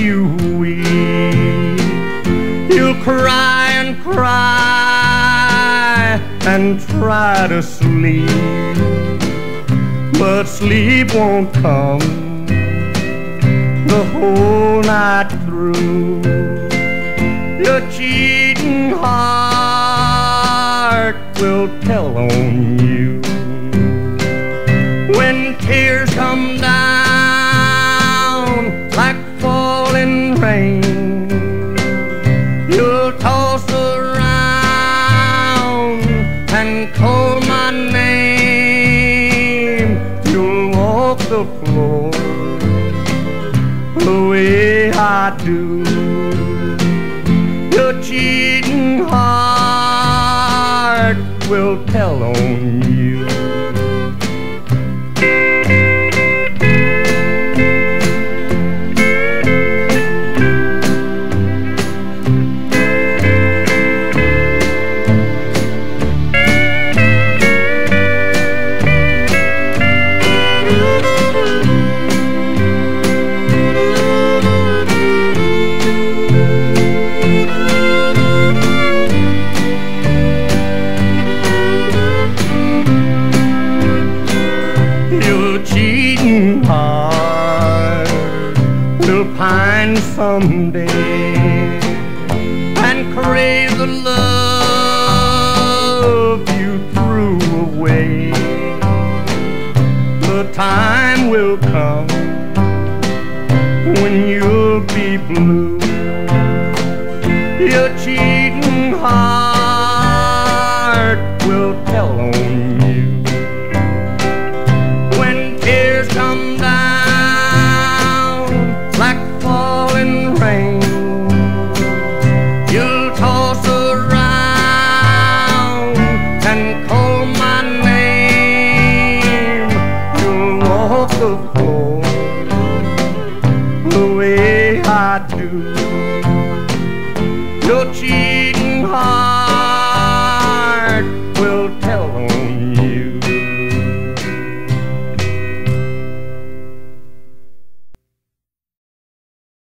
you weep. You'll cry and cry and try to sleep, but sleep won't come the whole night through. Your cheating heart will tell on you. I do. Your cheating heart will tell on you. Will pine someday and crave the love you threw away. The time will come when you'll be blue. the floor the way I do. Your cheek